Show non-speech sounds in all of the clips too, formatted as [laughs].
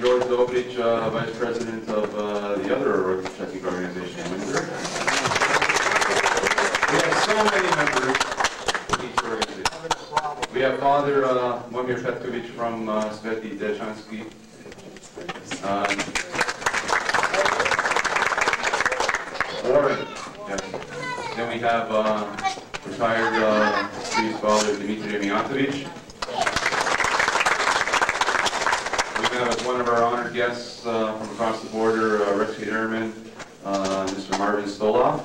George Dobrich, uh, vice president of uh, the other Chetnik organization in Windsor. We have so many members of each organization. We have Father uh, Momir Petkovic from uh, Sveti Dechansky. Um, Warren, yes. Then we have uh, retired uh, priest Father Dmitry Miatovic. We have one of our honored guests uh, from across the border, uh, Rescue Airman, uh, Mr. Marvin Stoloff.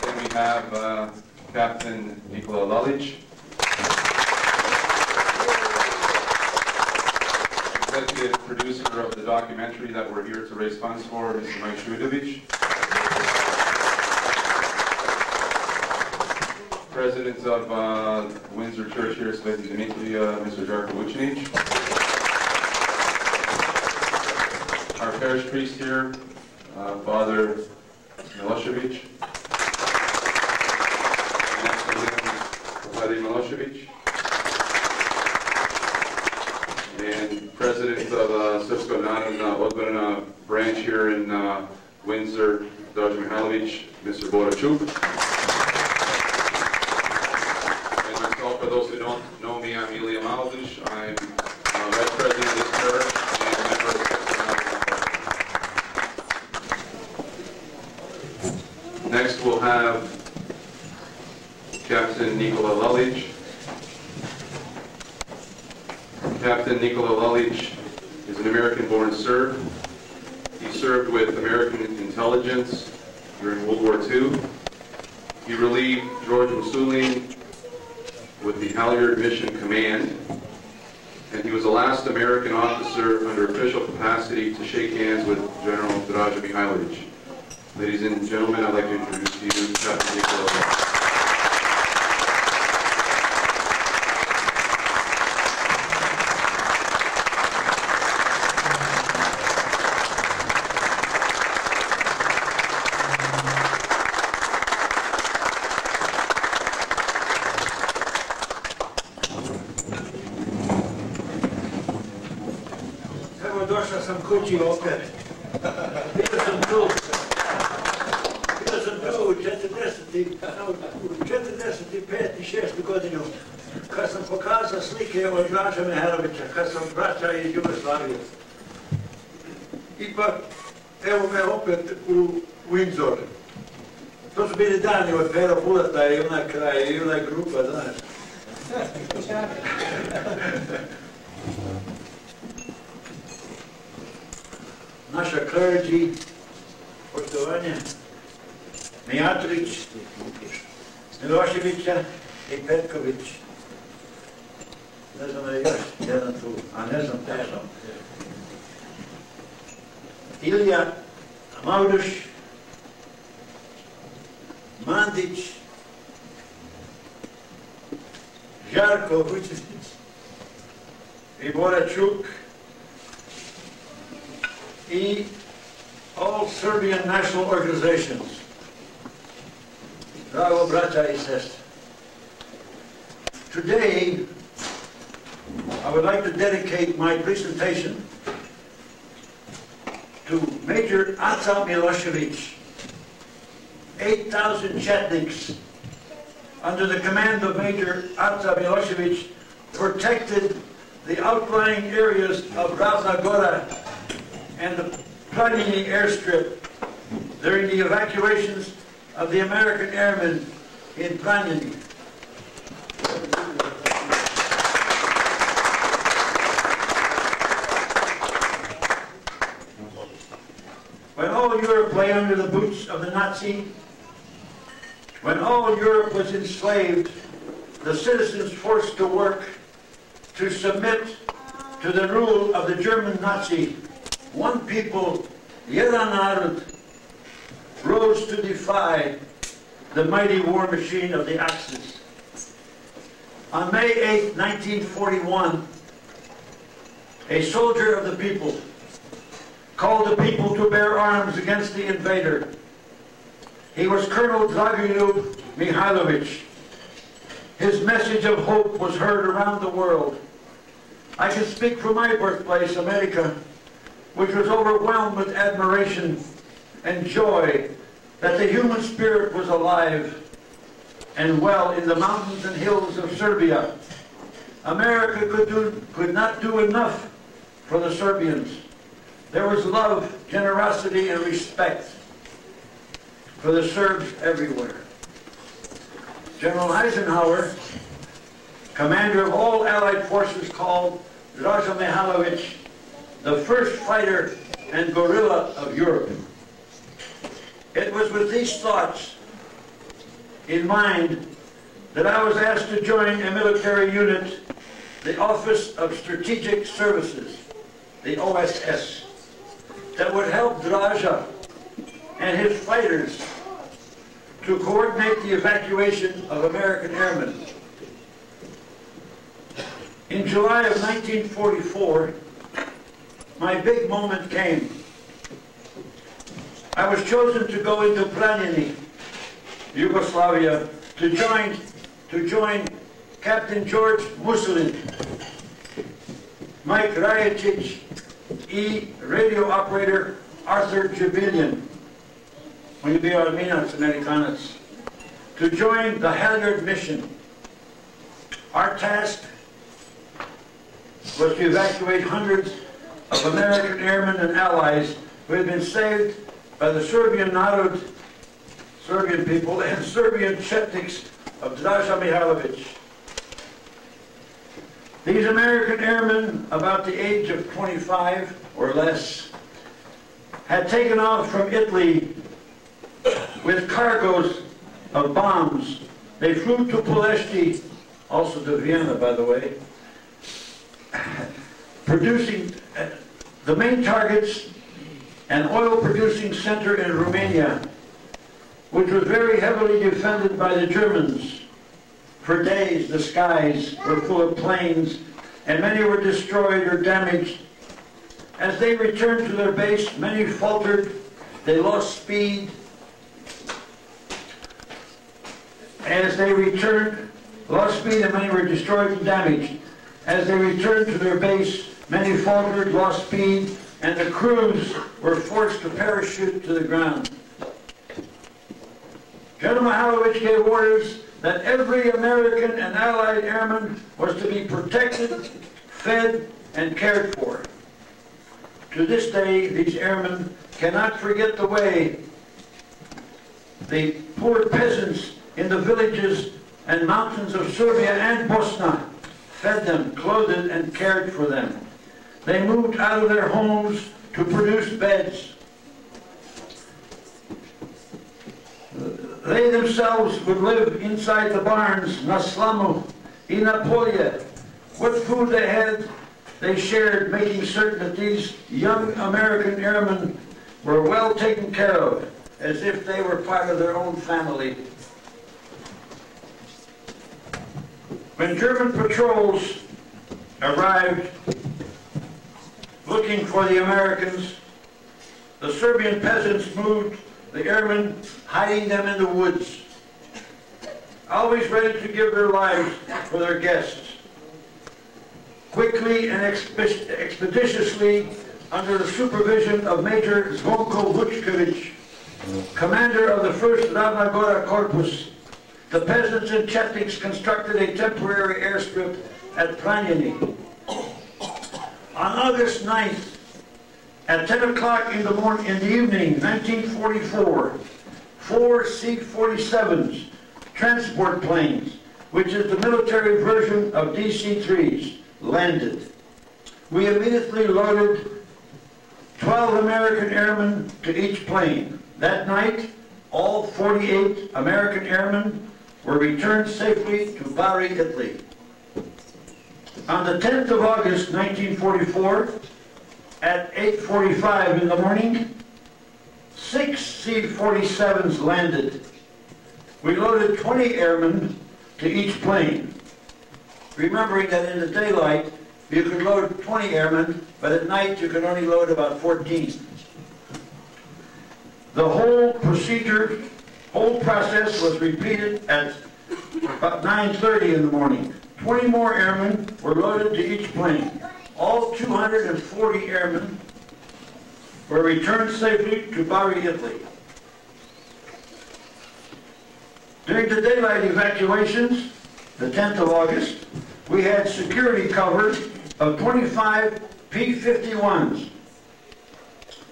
Then we have uh, Captain Nikola Lalic. Executive producer of the documentary that we're here to raise funds for, Mr. Mike Shudovic. President of uh, Windsor Church here, Sveti Dimitri, uh, Mr. Darko Vucinic. Our parish priest here, uh, Father Milosevic. Vladimir Milosevic. And President of uh, Srpsko Narodna Odbrana branch here in uh, Windsor, Dr. Mihalovic, Mr. Borachuk. And myself, for those who don't know me, I'm Ilya Maldish. I'm uh, Vice President of this church and member of the. Next, we'll have Captain Nikola Lalic. Captain Nikola Lalic is an American-born Serb. He served with American intelligence during World War II. He relieved George Musulin with the Halyard Mission Command, and he was the last American officer under official capacity to shake hands with General Draža Mihailovic. Ladies and gentlemen, I'd like to introduce to you Captain Nikola kući opet. Bio sam tu. Bio sam tu u 40. u 45. i 6. godinu kad sam pokazao slike od Draža Mihajlovića, kad sam braća iz Jugoslavije. Ipak, evo me opet u Windsor. To su bili dani od Pero Bulata i ona kraj, i ona grupa, znaš. Naša clergy, poštovanje, Mijatrić, Miloševića i Petković. Ne znam je još jedan tu, a ne znam težno. Ilija Mauduš, Mandić, Žarko Vučić i Bora Čuk, e all Serbian national organizations. Drago braća i. Today, I would like to dedicate my presentation to Major Aca Milosevic, 8,000 Chetniks under the command of Major Aca Milosevic protected the outlying areas of Ravna Gora and the Pranjani airstrip during the evacuations of the American airmen in Pranjani. When all Europe lay under the boots of the Nazi, when all Europe was enslaved, the citizens forced to work to submit to the rule of the German Nazi one people, jedan narod, rose to defy the mighty war machine of the Axis. On May 8, 1941, a soldier of the people called the people to bear arms against the invader. He was Colonel Dragoljub Mihailovich. His message of hope was heard around the world. I can speak for my birthplace, America, which was overwhelmed with admiration and joy that the human spirit was alive and well in the mountains and hills of Serbia. America could, do, could not do enough for the Serbians. There was love, generosity, and respect for the Serbs everywhere. General Eisenhower, commander of all Allied forces, called Draza Mihailovich the first fighter and guerrilla of Europe. It was with these thoughts in mind that I was asked to join a military unit, the Office of Strategic Services, the OSS, that would help Draja and his fighters to coordinate the evacuation of American airmen. In July of 1944, my big moment came. I was chosen to go into Pranjani, Yugoslavia, to join, to join Captain George Musulin, Mike Rajacic, E radio operator Arthur Jibilian, when you be Americanas, to join the Halyard mission. Our task was to evacuate hundreds of American airmen and allies who had been saved by the Serbian Narod, Serbian people, and Serbian Chetniks of Draza Mihailović. These American airmen, about the age of 25 or less, had taken off from Italy with cargoes of bombs. They flew to Ploesti, also to Vienna, by the way, producing uh, the main targets an oil-producing center in Romania, which was very heavily defended by the Germans. For days, the skies were full of planes, and many were destroyed or damaged. As they returned to their base, many faltered, they lost speed. As they returned, lost speed and many were destroyed and damaged. As they returned to their base, many faltered, lost speed, and the crews were forced to parachute to the ground. General Mihailovich gave orders that every American and Allied airman was to be protected, fed, and cared for. To this day, these airmen cannot forget the way the poor peasants in the villages and mountains of Serbia and Bosnia fed them, clothed and cared for them. They moved out of their homes to produce beds. They themselves would live inside the barns, na slamu, in polje. What food they had, they shared, making certain that these young American airmen were well taken care of, as if they were part of their own family. When German patrols arrived looking for the Americans. The Serbian peasants moved the airmen, hiding them in the woods, always ready to give their lives for their guests. Quickly and expeditiously, under the supervision of Major Zvonko Vučković, commander of the 1st Ravna Gora Corpus, the peasants and Chetniks constructed a temporary airstrip at Pranjani. On August 9th, at 10 o'clock in the morning, in the evening, 1944, four C-47s, transport planes, which is the military version of DC-3s, landed. We immediately loaded 12 American airmen to each plane. That night, all 48 American airmen were returned safely to Bari, Italy. On the 10th of August 1944, at 8.45 in the morning, six C-47s landed. We loaded 20 airmen to each plane. Remembering that in the daylight, you could load 20 airmen, but at night you could only load about 14. The whole procedure, whole process was repeated at about 9.30 in the morning. 20 more airmen were loaded to each plane. All 240 airmen were returned safely to Bari, Italy. During the daylight evacuations, the 10th of August, we had security cover of 25 P-51s,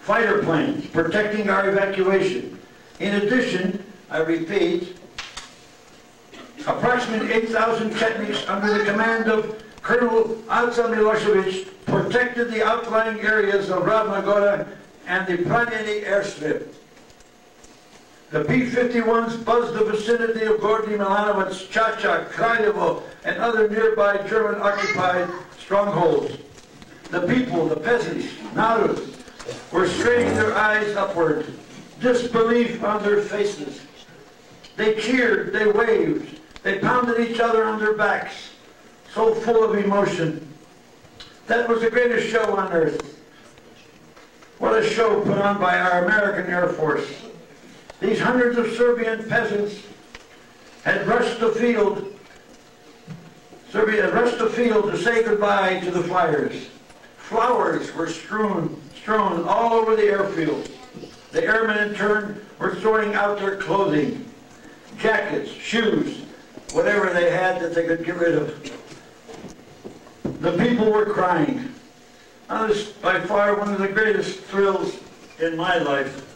fighter planes, protecting our evacuation. In addition, I repeat, approximately 8,000 Chetniks under the command of Colonel Aca Milosevic protected the outlying areas of Ravna Gora and the Pranjani airstrip. The P-51s buzzed the vicinity of Gornji Milanovac, Chacha, Kraljevo, and other nearby German-occupied strongholds. The people, the peasants, Narus, were straining their eyes upward, disbelief on their faces. They cheered, they waved, they pounded each other on their backs, so full of emotion. That was the greatest show on earth. What a show put on by our American Air Force. These hundreds of Serbian peasants had rushed the field, Serbia had rushed the field to say goodbye to the flyers. Flowers were strewn, strewn all over the airfield. The airmen in turn were throwing out their clothing, jackets, shoes, whatever they had that they could get rid of. The people were crying. That was by far one of the greatest thrills in my life.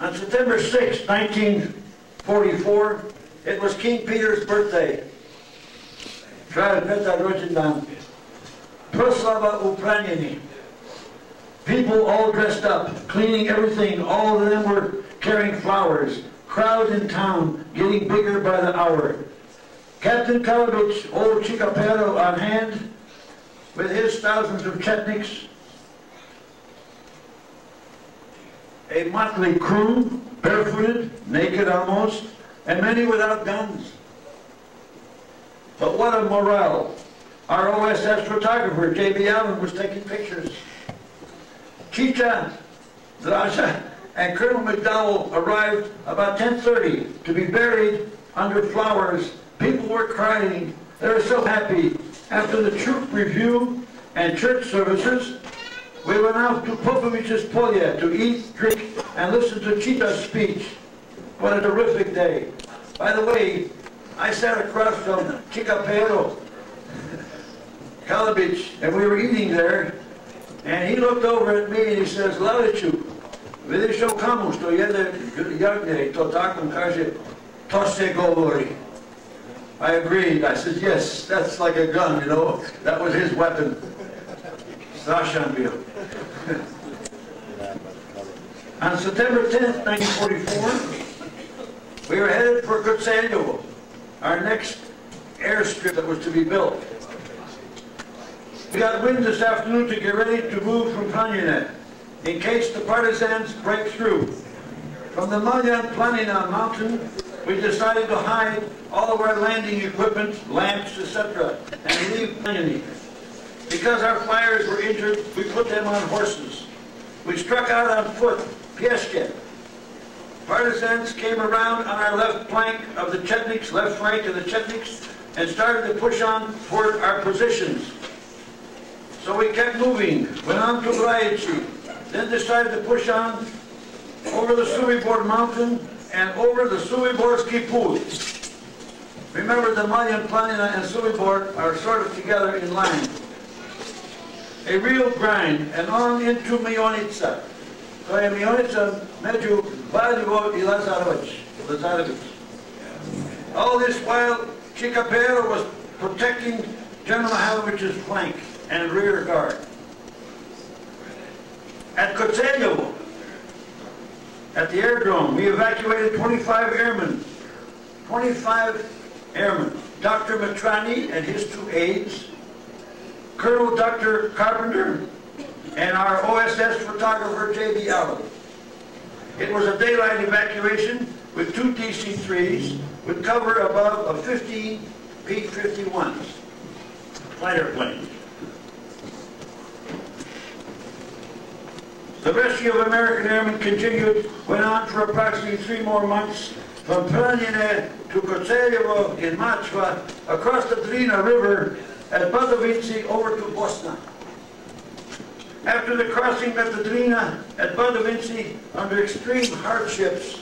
On September 6, 1944, it was King Peter's birthday. Kralj Petar rođendan. Proslava u Pranjeni. People all dressed up, cleaning everything. All of them were carrying flowers. Crowd in town, getting bigger by the hour. Captain Kalabic, old Chicapero on hand, with his thousands of Chetniks. A motley crew, barefooted, naked almost, and many without guns. But what a morale. Our OSS photographer, J.B. Allen, was taking pictures. Chicha, Draja, and Colonel McDowell arrived about 10.30 to be buried under flowers. People were crying. They were so happy. After the troop review and church services, we went out to Popovic's Polya to eat, drink, and listen to Chita's speech. What a terrific day. By the way, I sat across from Chicapero, [laughs] Kalabic, and we were eating there, and he looked over at me and he says, Laliću, vidiš o kamu što jede jagnje i to tako kaže, to se govori. I agreed. I said, yes, that's like a gun, you know. That was his weapon. Strašan bio. [laughs] On September 10th, 1944, we were headed for Koceljevo, our next airstrip that was to be built. We got wind this afternoon to get ready to move from Planina in case the partisans break through. From the Malyan Planina mountain, we decided to hide all of our landing equipment, lamps, etc., and leave Planina. Because our flyers were injured, we put them on horses. We struck out on foot, Pieshke. Partisans came around on our left flank of the Chetniks, left flank of the Chetniks, and started to push on toward our positions. So we kept moving, went on to Brajici, then decided to push on over the Suvobor mountain and over the Suvoborski pool. Remember the Malyan Planina and Suvobor are sort of together in line. A real grind, and on into Mionica. To je Mionica među Valjevo i Lazarević. Lazarević. All this while, Chicapero was protecting General Halovic's flank and rear guard. At Koceljevo, at the aerodrome, we evacuated 25 airmen. 25 airmen. Dr. Mitrani and his two aides, Colonel Dr. Carpenter, and our OSS photographer, J.B. Allen. It was a daylight evacuation with two DC-3s with cover above of 15 P-51s, fighter planes. The rescue of American airmen continued, went on for approximately three more months, from Planine to Koceljevo in Machva, across the Drina River at Badovinci over to Bosna. After the crossing of the Drina at Badovinci under extreme hardships,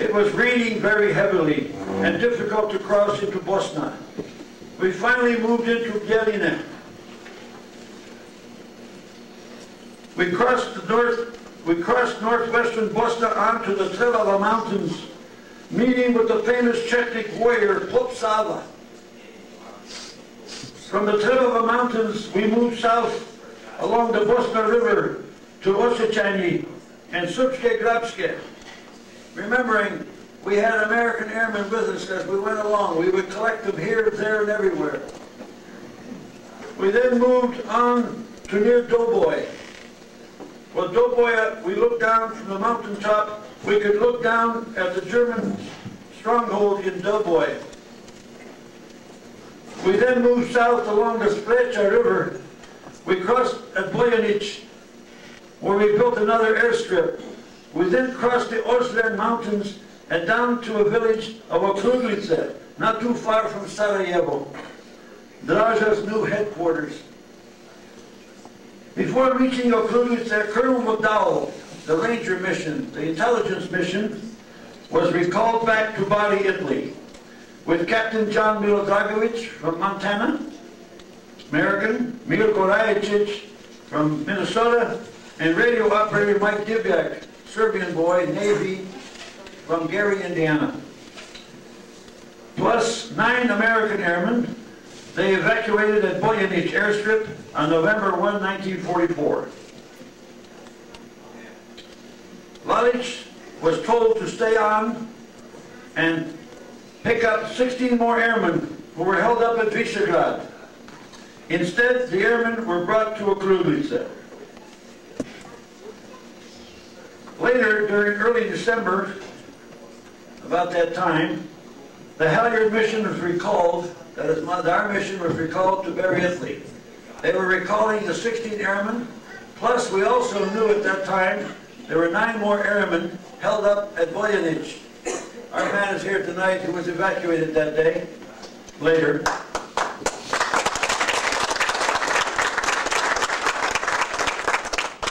it was raining very heavily and difficult to cross into Bosna. We finally moved into Bjeline. We crossed the north, we crossed northwestern Bosna onto the Trebava Mountains, meeting with the famous Chetnik warrior Pop Sava. From the Trebava Mountains, we moved south along the Bosna River to Osechani and Supske Grabske. Remembering, we had American airmen with us as we went along. We would collect them here, there, and everywhere. We then moved on to near Doboj. Well, Doboj, uh, we looked down from the mountaintop. We could look down at the German stronghold in Doboj. We then moved south along the Sprecha River. We crossed at Bojanic, where we built another airstrip. We then crossed the Ozren Mountains and down to a village of Okruglice, not too far from Sarajevo, Draža's new headquarters. Before reaching Okruglice, Colonel McDowell, the ranger mission, the intelligence mission, was recalled back to Bari, Italy, with Captain John Milodragovic from Montana, American, Milko Rajacic from Minnesota, and radio operator Mike Divjak, Serbian boy, Navy, from Gary, Indiana. Plus nine American airmen. They evacuated at Bojanic airstrip on November 1, 1944. Lalic was told to stay on and pick up 16 more airmen who were held up at Visegrad. Instead, the airmen were brought to a Okruglice. Later, during early December, about that time, the Halyard mission was recalled, that is, our mission was recalled to Bari, Italy. They were recalling the 16 airmen, plus we also knew at that time there were nine more airmen held up at Bojanic. Our man is here tonight who was evacuated that day, later.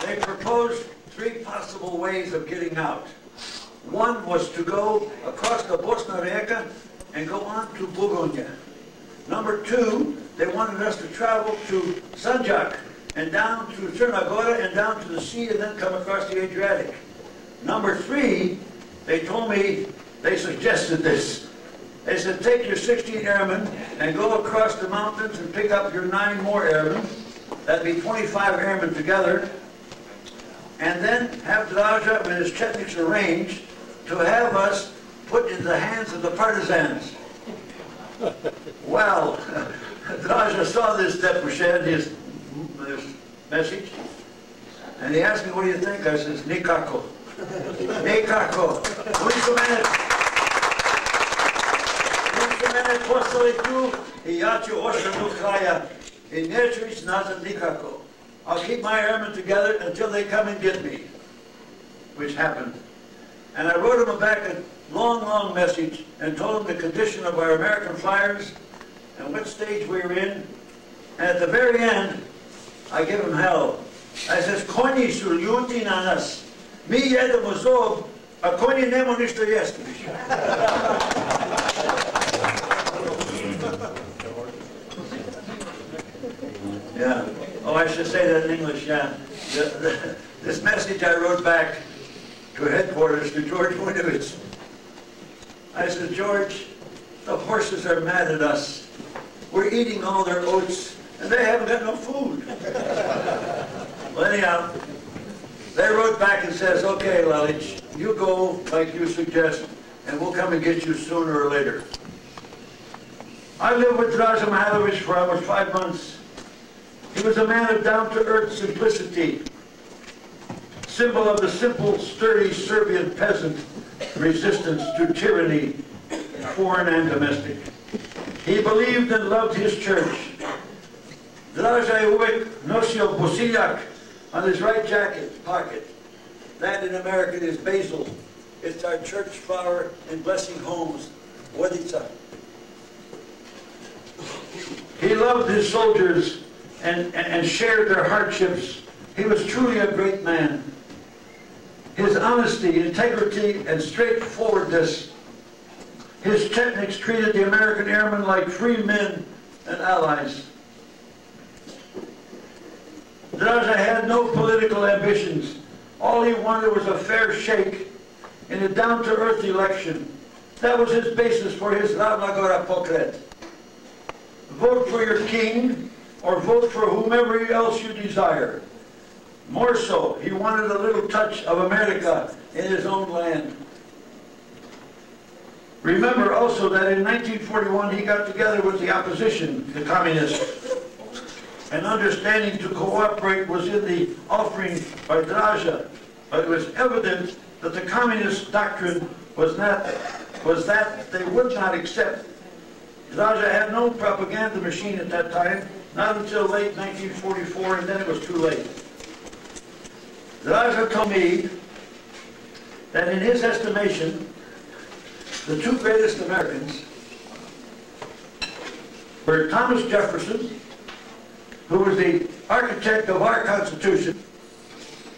They proposed three possible ways of getting out. One was to go across the Bosna Reka and go on to Bugonya. Number two, they wanted us to travel to Sanjak and down through Crna Gora and down to the sea and then come across the Adriatic. Number three, they told me, they suggested this. They said, take your 16 airmen and go across the mountains and pick up your nine more airmen. That'd be 25 airmen together. And then have the Draža and his Chetniks arrange to have us put in the hands of the partisans. Well, [laughs] Draža saw this Depouchet, his, his message, and he asked me, what do you think? I says, Nikako. Nikako. Muito mene. Muito mene poslali tu i ja ću ošem do kraja i neću ići nazad nikako. I'll keep my airmen together until they come and get me, which happened. And I wrote him back a long, long message and told him the condition of our American flyers and what stage we were in. And at the very end, I give him hell. I says, konji su ljuti na nas. Mi jedemo zob, a konji nemo ništa jesti više. yeah. Oh, I should say that in English, yeah. The, the, this message I wrote back to headquarters to George Vujnovic. I said, George, the horses are mad at us. We're eating all their oats, and they haven't got no food. [laughs] well, anyhow, they wrote back and says, okay, Lalich, you go like you suggest, and we'll come and get you sooner or later. I lived with Draza Mihailovich for almost five months. He was a man of down-to-earth simplicity, symbol of the simple, sturdy Serbian peasant resistance to tyranny, foreign and domestic. He believed and loved his church. Draža je uvek nosio bosiljak on his right jacket pocket. That in American is basil. It's our church flower and blessing homes, Vodica. He loved his soldiers and, and, and shared their hardships. He was truly a great man. His honesty, integrity, and straightforwardness. His techniques treated the American airmen like free men and allies. Draza had no political ambitions. All he wanted was a fair shake in a down-to-earth election. That was his basis for his Ravnagora Pokret. Vote for your king or vote for whomever else you desire. More so, he wanted a little touch of America in his own land. Remember also that in 1941 he got together with the opposition, the communists. An understanding to cooperate was in the offering by Draža, but it was evident that the communist doctrine was not was that they would not accept. Draža had no propaganda machine at that time, not until late 1944, and then it was too late. Draža told me that in his estimation, the two greatest Americans were Thomas Jefferson, who was the architect of our Constitution,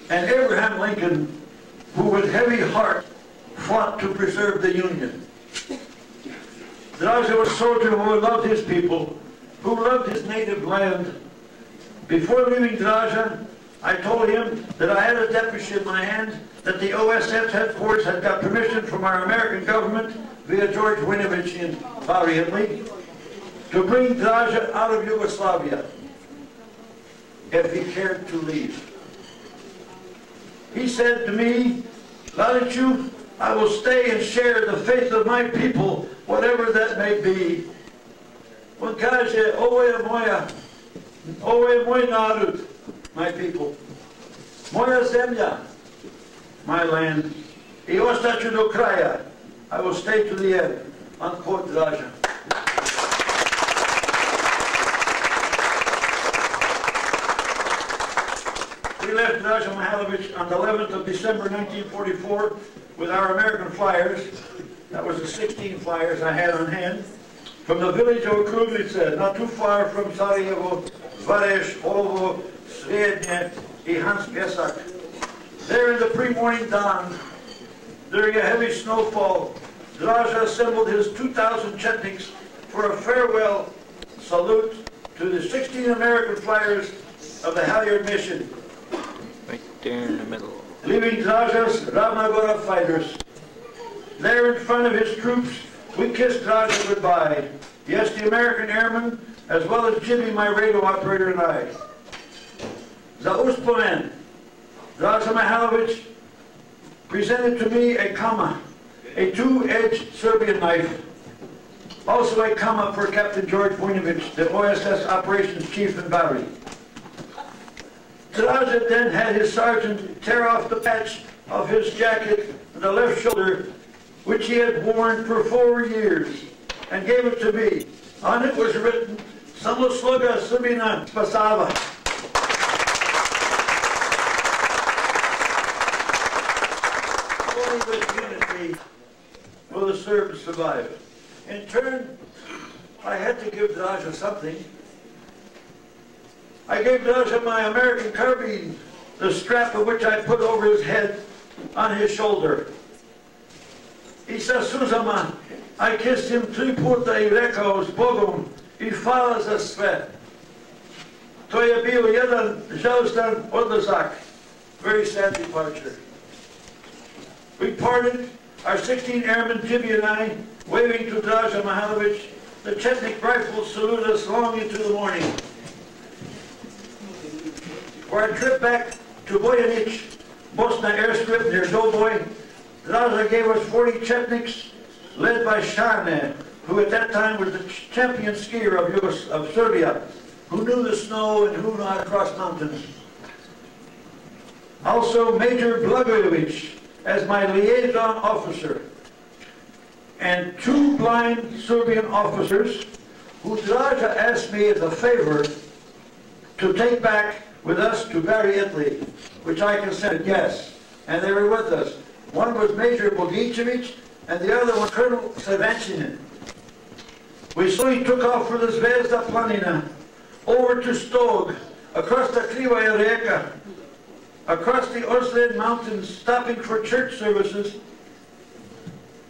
and Abraham Lincoln, who with heavy heart fought to preserve the Union. Draza was a soldier who loved his people, who loved his native land. Before leaving Draza, I told him that I had a deputy in my hand, that the OSS headquarters had got permission from our American government via George Vujnovic in Bari, to bring Draza out of Yugoslavia if he cared to leave. He said to me, Lalichu, I will stay and share the faith of my people, whatever that may be. On kaže, ovo je moja, ovo je moj my people. Moja zemlja, my land. I ostaću do kraja. I will stay to the end. Unquote Draža. We left Draža Mihailovich on the 11th of December 1944 with our American flyers. That was the 16 flyers I had on hand. From the village of Kruglice, not too far from Sarajevo, Vareš, Ovo, Srednje, i Hans Pesak. There in the pre-morning dawn, during a heavy snowfall, Draža assembled his 2,000 chetniks for a farewell salute to the 16 American flyers of the Halyard mission. Right there in the middle. leaving Draža's Ravnagora fighters. There in front of his troops, we kissed Draža goodbye. Yes, the American airmen, as well as Jimmy, my radio operator, and I. Za uspomen, Draža Mihailovich presented to me a kama, a two-edged Serbian knife. Also a kama for Captain George Vujnovic, the OSS operations chief in Bari. Draza then had his sergeant tear off the patch of his jacket on the left shoulder, which he had worn for four years, and gave it to me. On it was written, Samo sloga Srbina spasava. With unity will the Serbs survive. In turn, I had to give Draza something. I gave Draza my American carbine, the strap of which I put over his head on his shoulder. Isa Suzama, I kissed him tri puta i rekao s Bogom i hvala za sve. To je bio jedan žalostan odlazak, very sad departure. We parted, our 16 airmen, Jimmy and I, waving to Draza Mihailovich. The Chetnik rifles saluted us long into the morning. For our trip back to Bojanic, Bosna airstrip near Doboj, Draza gave us 40 Chetniks, led by Shane, who at that time was the champion skier of, Yugos- of Serbia, who knew the snow and who knew how to cross mountains. Also Major Blagojevic as my liaison officer. And two blind Serbian officers who Draja asked me as a favor to take back with us to Bari, Italy, which I consented yes. And they were with us. One was Major Bogicevic and the other was Colonel Savanchinin. We slowly took off for the Zvezda Planina, over to Stog, across the Krivaya Reka, across the Ozren Mountains, stopping for church services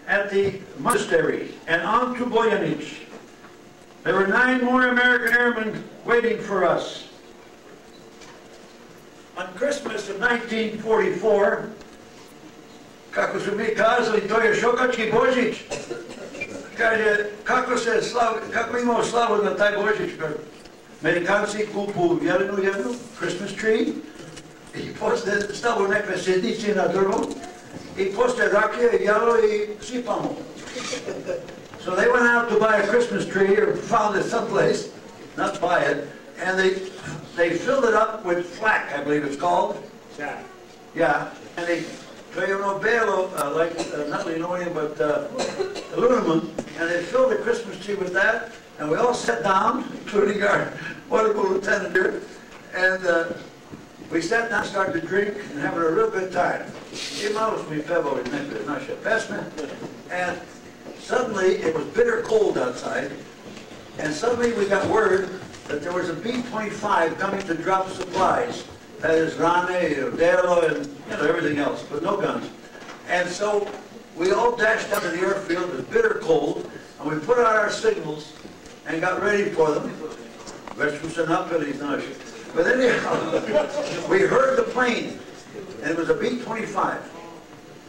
at the monastery, and on to Bojanic. There were nine more American airmen waiting for us. On Christmas of 1944, kako su mi kazali, to je Šokački Božić. Kaže, kako se slav, kako imamo slavu na taj Božić? Amerikanci kupu jelenu jednu, Christmas tree, i posle stavu neke sjednice na drvo, i posle rakije, jelo i sipamo. So they went out to buy a Christmas tree or found it someplace, not buy it, and they they filled it up with flack, I believe it's called. Yeah. Yeah, and they Toyono Belo, uh, like uh, not linoleum but uh, aluminum, and they filled the Christmas tree with that, and we all sat down, [laughs] including our wonderful lieutenant here, and uh, we sat down, started to drink, and having a real good time. Imamo mi pevali neke naše pesme, and suddenly it was bitter cold outside, and suddenly we got word that there was a B-25 coming to drop supplies. That is Rane, Delo, and you know everything else, but no guns. And so we all dashed down to the airfield. It was bitter cold, and we put out our signals and got ready for them. Već su se napeli, znaš. But anyhow, we heard the plane, and it was a B-25,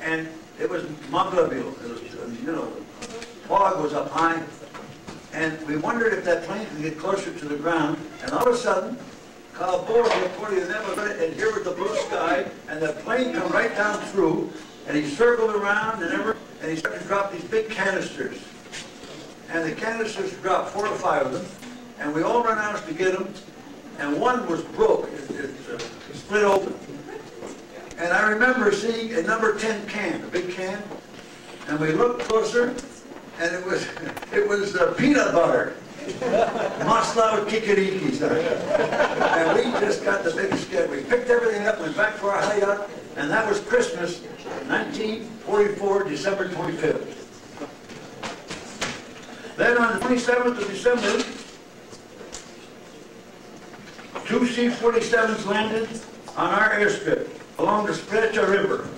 and it was Maglaville. It was, you know, fog was up high, and we wondered if that plane could get closer to the ground, and all of a sudden, Kalabor reported them, and here was the blue sky, and the plane come right down through, and he circled around and and he started to drop these big canisters. And the canisters dropped, four or five of them, and we all ran out to get them, and one was broke, it, it, uh, split open. And I remember seeing a number 10 can, a big can, and we looked closer, and it was [laughs] it was uh, peanut butter. Maslav Kikiriki, sorry. And we just got the biggest get. We picked everything up, went back to our hideout, and that was Christmas, 1944, December 25th. Then on the 27th of December, two C-47s landed on our airstrip along the Sprecha River.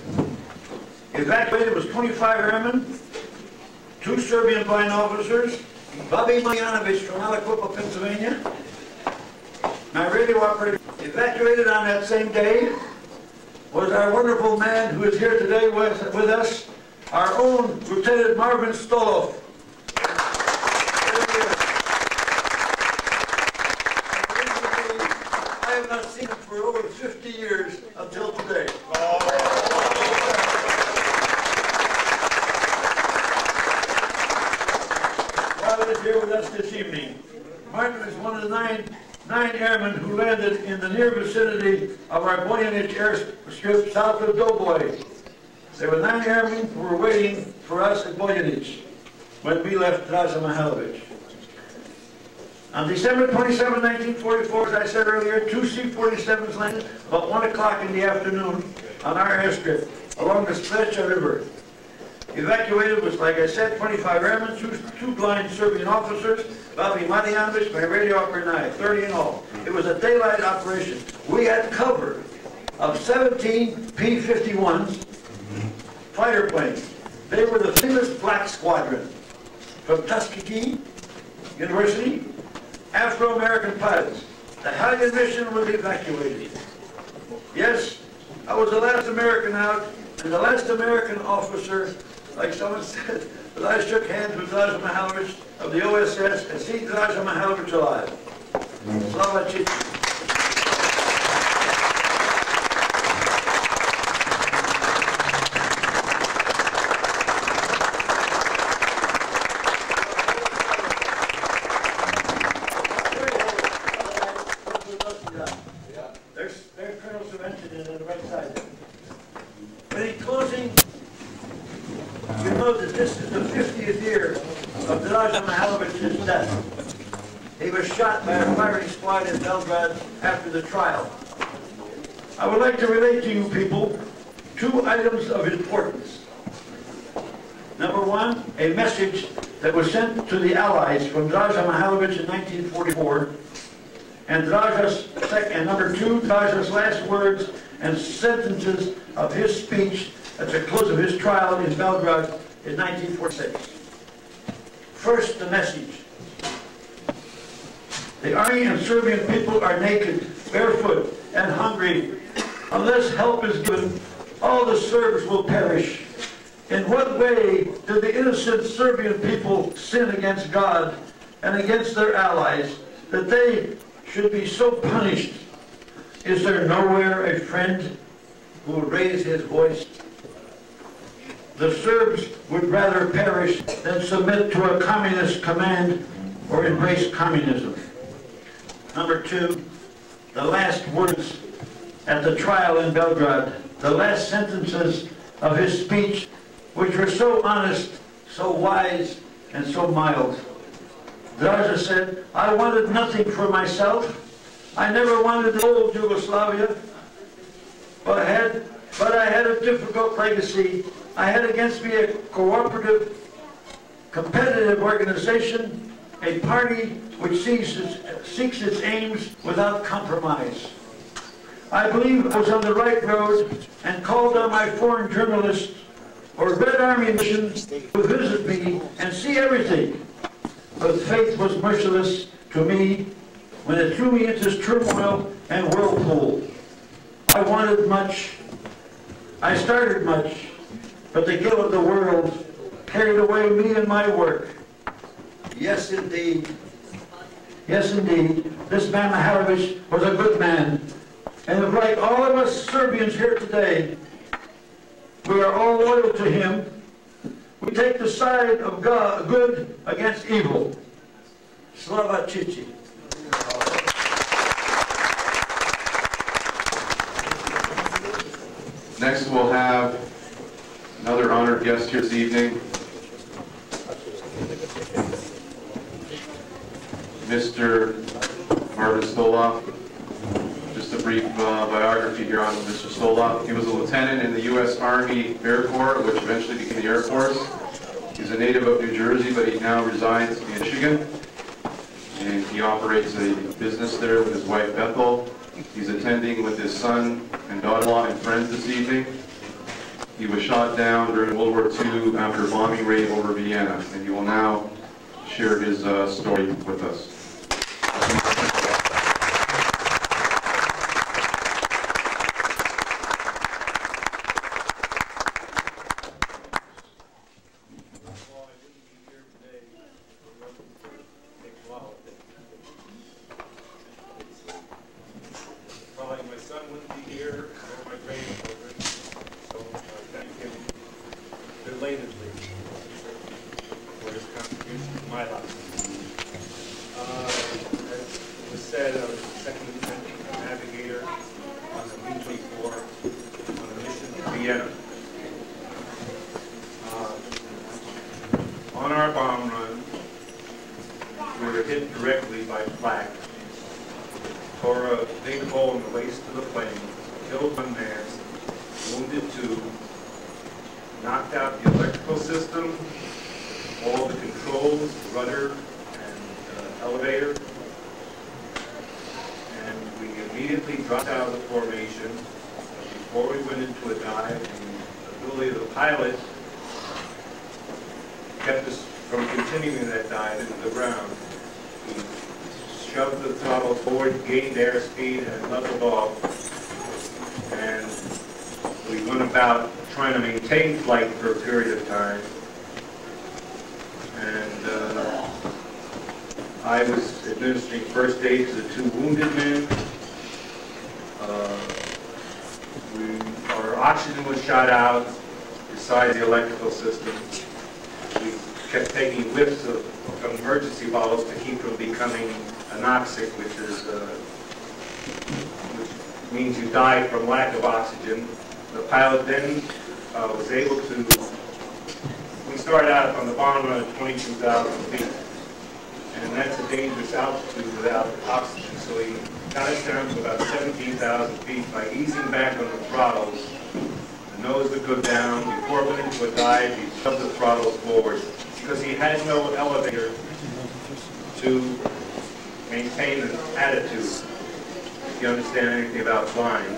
Evacuated was 25 airmen, two Serbian blind officers, Bobby Marjanovic from Aliquippa, Pennsylvania, my radio operator. Evacuated on that same day was our wonderful man who is here today with, with us, our own Lieutenant Marvin Stoloff. There he is. I have not seen him for over 50 years until today. Marvin is here with us this evening. Marvin is one of the nine, nine airmen who landed in the near vicinity of our Bojanic airstrip south of Doboj. There were nine airmen who were waiting for us at Bojanic when we left Draza Mihailovic. On December 27, 1944, as I said earlier, two C-47s landed about 1 o'clock in the afternoon on our airstrip along the Sprecha River. Evacuated was, like I said, 25 airmen, two, two blind Serbian officers, Bobby Marjanovic, my radio operator, and I, 30 in all. It was a daylight operation. We had cover of 17 P-51s fighter planes. They were the famous Black Squadron from Tuskegee University, Afro-American pilots. The Halyard mission was evacuated. Yes, I was the last American out, and the last American officer, like someone [laughs] said, that I shook hands with Draza Mihailovic of the OSS and see Draza Mihailovic alive. Slava Cici. shot by a firing squad in Belgrade after the trial. I would like to relate to you people two items of importance. Number one, a message that was sent to the Allies from Draza Mihailovich in 1944, and Draza's, and number two, Draza's last words and sentences of his speech at the close of his trial in Belgrade in 1946. First, the message. The Army and Serbian people are naked, barefoot, and hungry. Unless help is given, all the Serbs will perish. In what way did the innocent Serbian people sin against God and against their allies that they should be so punished? Is there nowhere a friend who will raise his voice? The Serbs would rather perish than submit to a communist command or embrace communism. Number two, the last words at the trial in Belgrade, the last sentences of his speech, which were so honest, so wise, and so mild. Draza said, I wanted nothing for myself. I never wanted old Yugoslavia, but had, but I had a difficult legacy. I had against me a cooperative, competitive organization, a party which seeks its, seeks its aims without compromise. I believe I was on the right road and called on my foreign journalists or Red Army missions to visit me and see everything. But faith was merciless to me when it threw me into this turmoil and whirlpool. I wanted much. I started much. But the guilt of the world carried away me and my work. Yes, indeed. Yes, indeed. This man Mihailovich was a good man. And like all of us Serbians here today, we are all loyal to him. We take the side of God, good against evil. Slava Cici. Next, we'll have another honored guest here this evening, Mr. Marvin Stoloff. Just a brief uh, biography here on Mr. Stoloff. He was a lieutenant in the U.S. Army Air Corps, which eventually became the Air Force. He's a native of New Jersey, but he now resides in Michigan. And he operates a business there with his wife Bethel. He's attending with his son and daughter-in-law and friends this evening. He was shot down during World War II after a bombing raid over Vienna, and he will now share his uh, story with us. Probably my son wouldn't be here, or my grandchildren, so I thank him belatedly for his contribution to my life. Uh, As was said, I was the second lieutenant navigator on the B-24 on a mission to Vienna. Uh, On our bomb run, we were hit directly by flak tore a big hole in the waist of the plane, killed one man, wounded two, knocked out the electrical system, all the controls, rudder and uh, elevator. And we immediately dropped out of the formation before we went into a dive. And the ability of the pilot kept us from continuing that dive into the ground. We shoved the throttle airspeed, and leveled off. And we went about trying to maintain flight for a period of time. And uh, I was administering first aid to the two wounded men. Uh, we, our oxygen was shot out besides the electrical system. We kept taking whiffs of, of emergency bottles to keep from becoming anoxic, which is, uh, which means you die from lack of oxygen. The pilot then uh, was able to, we started out from the bottom at 22,000 feet, and that's a dangerous altitude without oxygen. So he got us down to about 17,000 feet by easing back on the throttles. The nose would go down. Before went into a dive, he shoved the throttles forward because he had no elevator to maintain an attitude, if you understand anything about flying.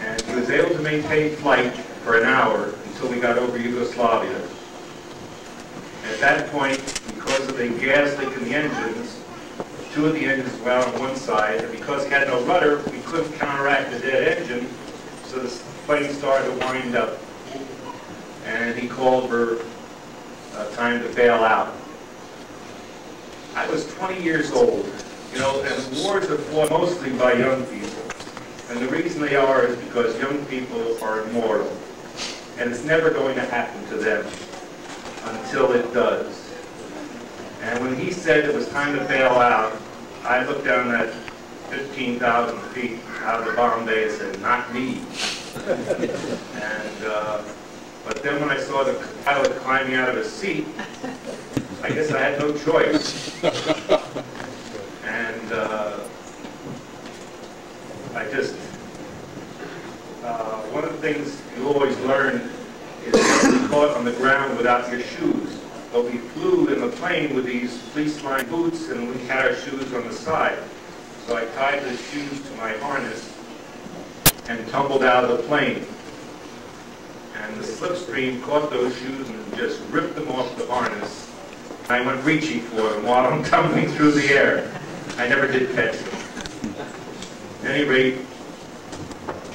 And he was able to maintain flight for an hour until we got over Yugoslavia. At that point, because of the gas leak in the engines, two of the engines were out on one side, and because he had no rudder, we couldn't counteract the dead engine, so the plane started to wind up. And he called for uh, time to bail out. I was 20 years old, you know, and wars are fought mostly by young people. And the reason they are is because young people are immortal. And it's never going to happen to them until it does. And when he said it was time to bail out, I looked down that 15,000 feet out of the bomb bay and said, not me. [laughs] and, uh, but then when I saw the pilot climbing out of his seat, I guess I had no choice. And uh, I just, uh, one of the things you always learn is be caught on the ground without your shoes. But we flew in the plane with these fleece-lined boots and we had our shoes on the side. So I tied the shoes to my harness and tumbled out of the plane. And the slipstream caught those shoes and just ripped them off the harness. I went reaching for them while I'm [laughs] tumbling through the air. I never did catch them. At any rate,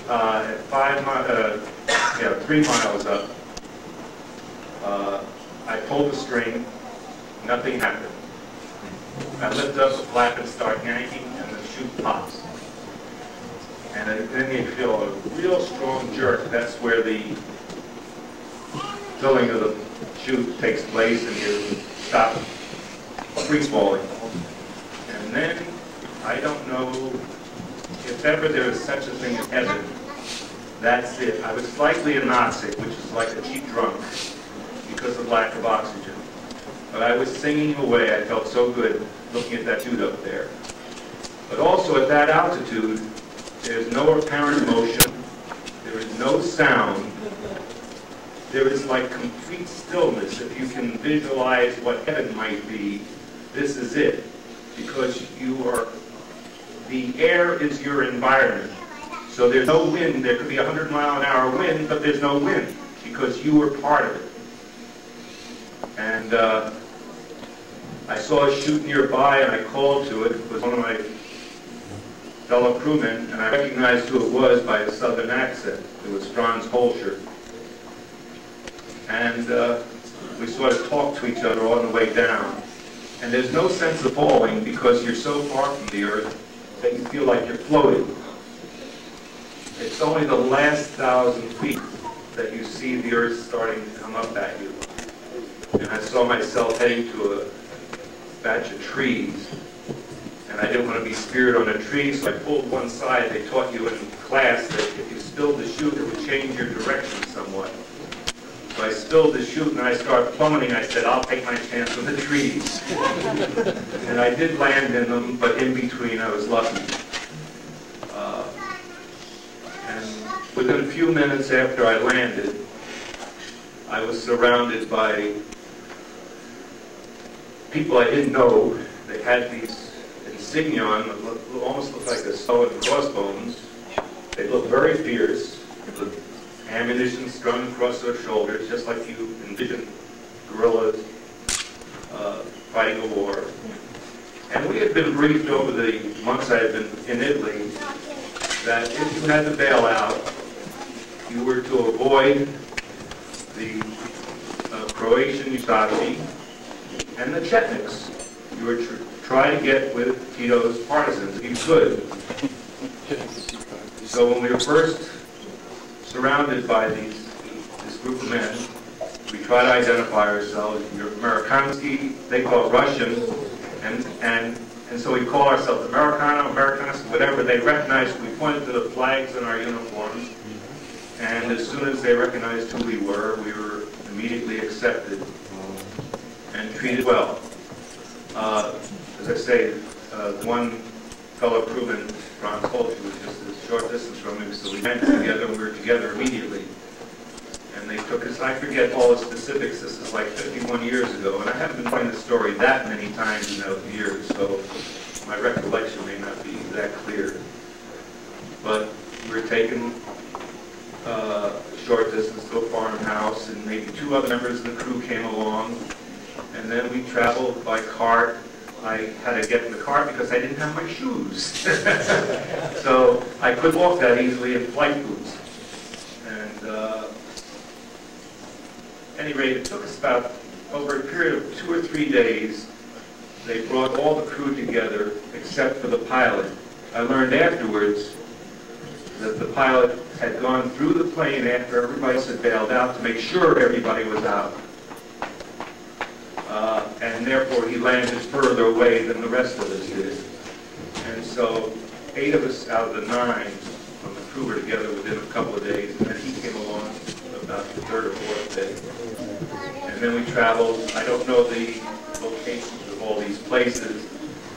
uh, at five mi- uh, yeah, three miles up, uh, I pulled the string, nothing happened. I lift up the flap and start yanking, and the chute pops. And then you feel a real strong jerk. That's where the filling of the chute takes place, and you stop free falling. And then, I don't know if ever there is such a thing as heaven, that's it. I was slightly anoxic, which is like a cheap drunk, because of lack of oxygen. But I was singing away. I felt so good looking at that dude up there. But also at that altitude, there's no apparent motion. There is no sound. There is like complete stillness. If you can visualize what heaven might be, this is it. Because you are, the air is your environment. So there's no wind. There could be a 100 mile an hour wind, but there's no wind because you were part of it. And uh, I saw a chute nearby and I called to it. It was one of my fellow crewmen, and I recognized who it was by the southern accent. It was Franz Holscher. And uh, we sort of talked to each other on the way down. And there's no sense of falling because you're so far from the earth that you feel like you're floating. It's only the last thousand feet that you see the earth starting to come up at you. And I saw myself heading to a batch of trees. And I didn't want to be speared on a tree, so I pulled one side. They taught you in class that if you spilled the chute, it would change your direction somewhat. So I spilled the chute and I started plummeting. I said, I'll take my chance with the trees. and I did land in them, but in between I was lucky. Uh, and within a few minutes after I landed, I was surrounded by people I didn't know. They had these insignia on that almost looked like a skull and crossbones. They looked very fierce, ammunition strung across their shoulders, just like you envision guerrillas uh, fighting a war. And we had been briefed over the months I had been in Italy that if you had to bail out, you were to avoid the uh, Croatian Ustashi and the Chetniks. You were to try to get with Tito's partisans if you could. So when we were first surrounded by these, this group of men, we try to identify ourselves. You're Amerikansky, they call Russian, and, and, and so we call ourselves Americano, Amerikansky, whatever. They recognized, we pointed to the flags in our uniforms, and as soon as they recognized who we were, we were immediately accepted and treated well. Uh, As I say, uh, one fellow crewman, Ron Holt, who was just a short distance from me, so we went together, and we were together immediately. And they took us, I forget all the specifics, this is like 51 years ago, and I haven't been telling the story that many times in those years, so my recollection may not be that clear. But we were taken uh, a short distance to a farmhouse, and maybe two other members of the crew came along, and then we traveled by cart. I had to get in the car because I didn't have my shoes. [laughs] So I couldn't walk that easily in flight boots. And uh, any rate, it took us about, over a period of two or three days, they brought all the crew together except for the pilot. I learned afterwards that the pilot had gone through the plane after everybody had bailed out to make sure everybody was out. Uh, And therefore, he landed further away than the rest of us did. And so, eight of us out of the nine from the crew were together within a couple of days, and then he came along about the third or fourth day. And then we traveled, I don't know the locations of all these places,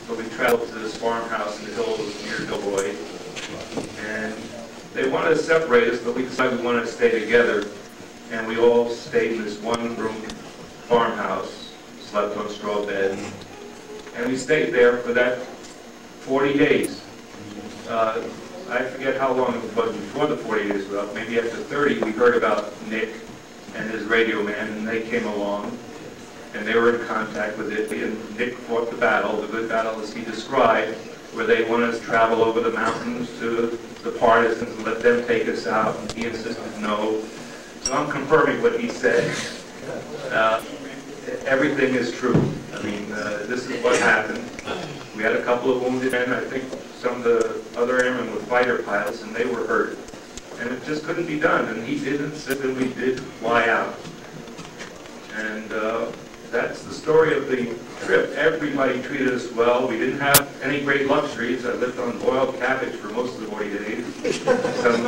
but we traveled to this farmhouse in the hills near Doboj. And they wanted to separate us, but we decided we wanted to stay together. And we all stayed in this one-room farmhouse, slept on straw bed. And we stayed there for that 40 days. Uh, I forget how long it was before the 40 days were up. Maybe after 30, we heard about Nick and his radio man, and they came along, and they were in contact with it. and Nick fought the battle, the good battle as he described, where they wanted to travel over the mountains to the partisans and let them take us out, and he insisted no. So I'm confirming what he said. Uh, Everything is true. I mean, uh, this is what happened. We had a couple of wounded men, I think some of the other airmen were fighter pilots, and they were hurt. And it just couldn't be done, and he did insist that we did fly out. And uh, that's the story of the trip. Everybody treated us well. We didn't have any great luxuries. I lived on boiled cabbage for most of the 40 days. Some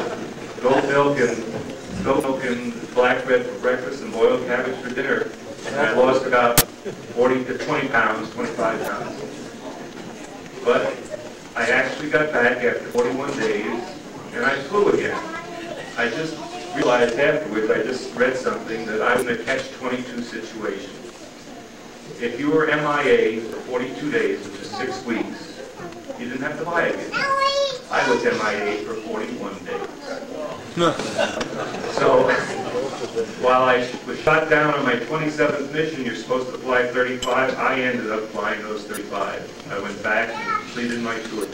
goat milk and goat milk and black bread for breakfast and boiled cabbage for dinner. And I lost about 40 to 20 pounds, 25 pounds. But I actually got back after 41 days, and I flew again. I just realized afterwards, I just read something, that I was in a catch-22 situation. If you were MIA for 42 days, which is six weeks, you didn't have to fly again. I was MIA for 41 days. So, [laughs] while I was shot down on my 27th mission, you're supposed to fly 35, I ended up flying those 35. I went back and completed my tour.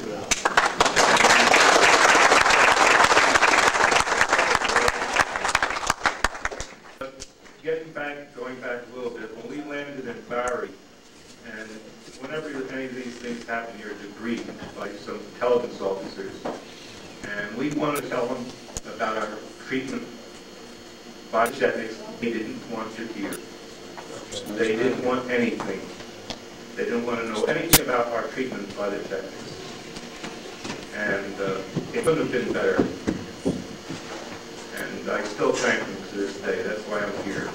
Getting back, going back a little bit, when we landed in Bari, and whenever any of these things happen, you're debriefed by some intelligence officers, and we wanted to tell them about our treatment Chetniks, they didn't want to hear. They didn't want anything. They didn't want to know anything about our treatment by the Chetniks. And uh, it couldn't have been better. And I still thank them to this day. That's why I'm here.